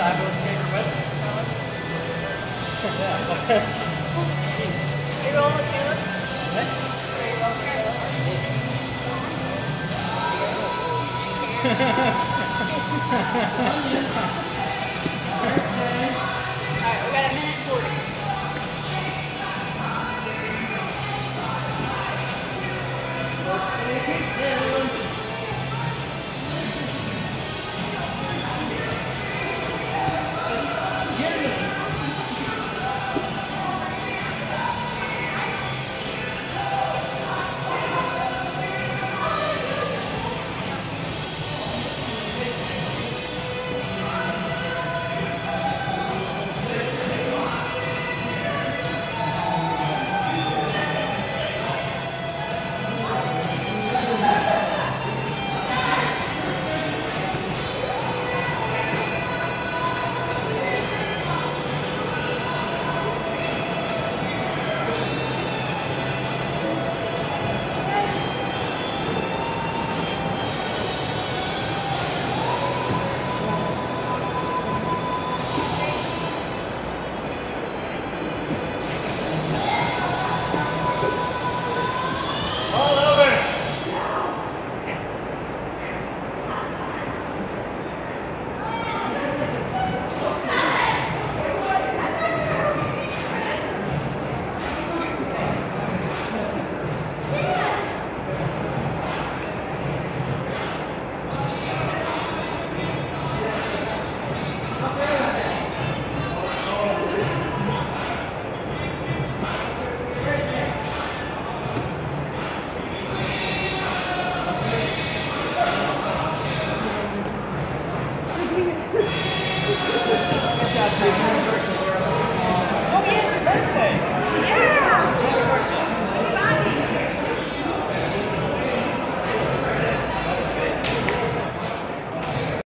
Cyborg's favorite weather. yeah. You roll with Caleb? What? Or you roll with Caleb?